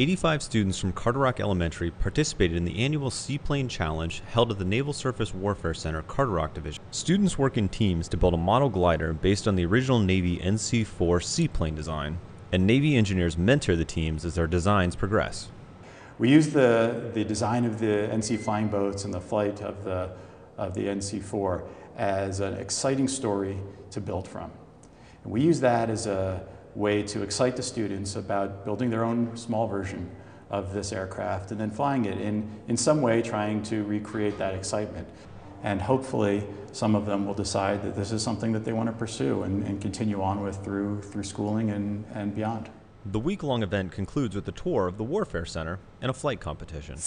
85 students from Carderock Elementary participated in the annual Seaplane Challenge held at the Naval Surface Warfare Center Carderock Division. Students work in teams to build a model glider based on the original Navy NC 4 seaplane design, and Navy engineers mentor the teams as their designs progress. We use the, the design of the NC flying boats and the flight of the, of the NC-4 as an exciting story to build from. And we use that as a way to excite the students about building their own small version of this aircraft and then flying it in, in some way trying to recreate that excitement. And hopefully some of them will decide that this is something that they want to pursue and, and continue on with through, through schooling and, and beyond. The week long event concludes with a tour of the Warfare Center and a flight competition.